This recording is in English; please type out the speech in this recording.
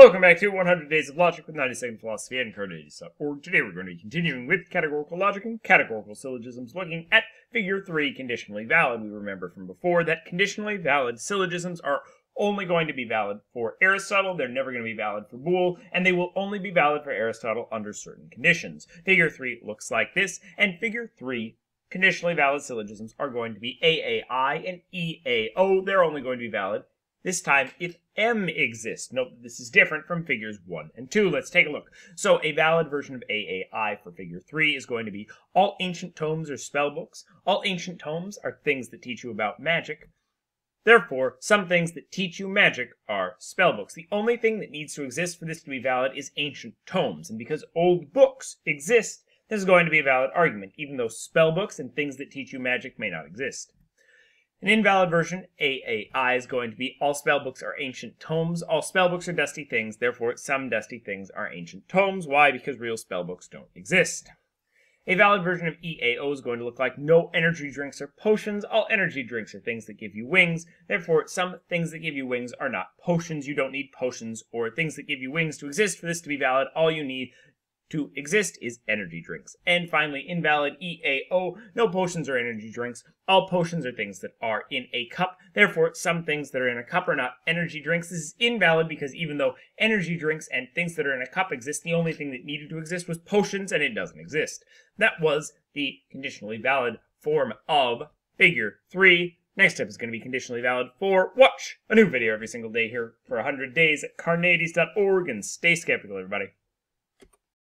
Welcome back to 100 Days of Logic with 90 Second Philosophy and Carneades.org. Today we're going to be continuing with categorical logic and categorical syllogisms, looking at figure 3, conditionally valid. We remember from before that conditionally valid syllogisms are only going to be valid for Aristotle, they're never going to be valid for Boole, and they will only be valid for Aristotle under certain conditions. Figure 3 looks like this, and figure 3 conditionally valid syllogisms are going to be AAI and EAO. They're only going to be valid this time if M exists. Note that this is different from figures 1 and 2. Let's take a look. So a valid version of AAI for figure 3 is going to be all ancient tomes are spell books. All ancient tomes are things that teach you about magic. Therefore, some things that teach you magic are spell books. The only thing that needs to exist for this to be valid is ancient tomes. And because old books exist, this is going to be a valid argument, even though spell books and things that teach you magic may not exist. An invalid version, AAI, is going to be all spellbooks are ancient tomes. All spellbooks are dusty things, therefore some dusty things are ancient tomes. Why? Because real spellbooks don't exist. A valid version of EAO is going to look like no energy drinks are potions. All energy drinks are things that give you wings. Therefore, some things that give you wings are not potions. You don't need potions or things that give you wings to exist for this to be valid. All you need to exist is energy drinks. And finally, invalid EAO, no potions or energy drinks. All potions are things that are in a cup. Therefore, some things that are in a cup are not energy drinks. This is invalid because even though energy drinks and things that are in a cup exist, the only thing that needed to exist was potions, and it doesn't exist. That was the conditionally valid form of figure 3. Next step is going to be conditionally valid for watch a new video every single day here for 100 days at carneades.org and stay skeptical, everybody.